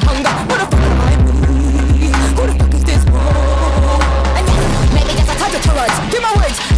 hunger. What the fuck am I me? Who the fuck is this? And yes, maybe. Give my words.